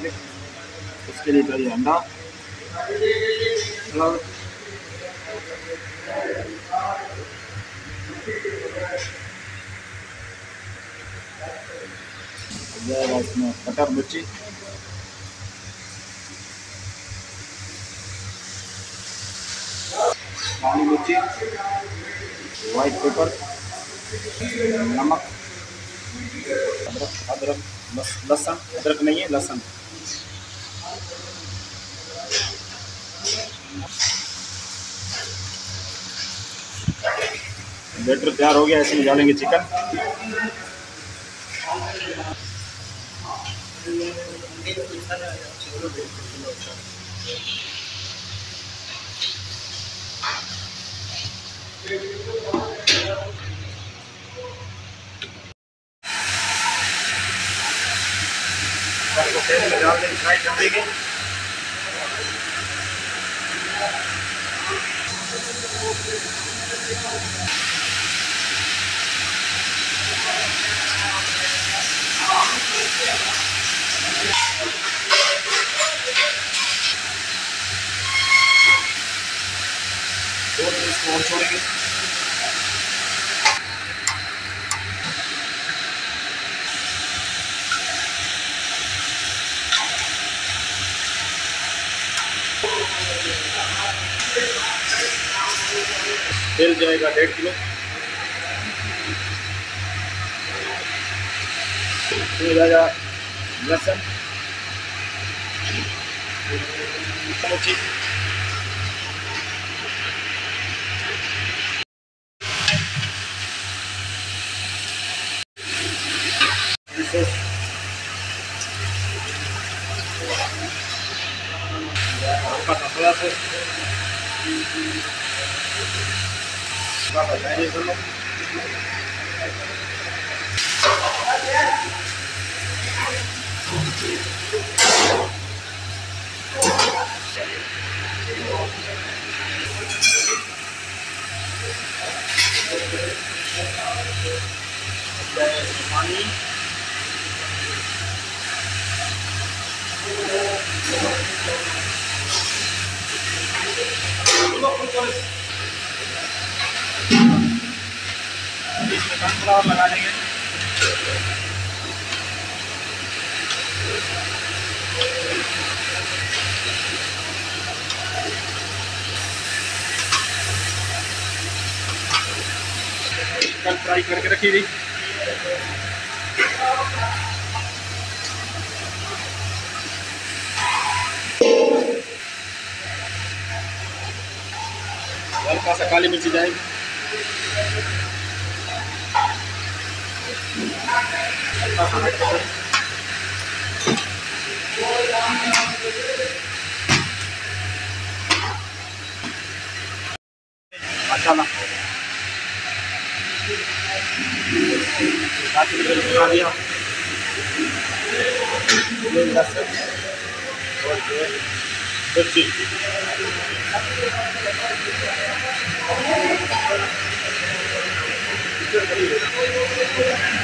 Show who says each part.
Speaker 1: کے لیے چاہیے انڈا اس میں بٹر مرچی کالی مرچی وائٹ پیپر نمک ادرک ادرک لہسن ادرک نہیں ہے لہسن بیٹر تیار ہو گیا ایسے میں ڈالیں گے چکن کو تیل میں ڈال دیں فرائی کر دیں گے اس کو اور چھوڑیں گے تیل جائے گا ڈیڑھ کلو۔ جائے گا لہسن۔ مرچی پیسز ہلکا سا تھوڑا سا تھوڑا سا چائنیز نمک پانی اس میں کن فلاور لگا دیں گے فرائی کر کے رکھی تھی ہلکا سا کالی مرچی جائے گی۔ ہلکا ماشاء اللہ دیا یہ لہسن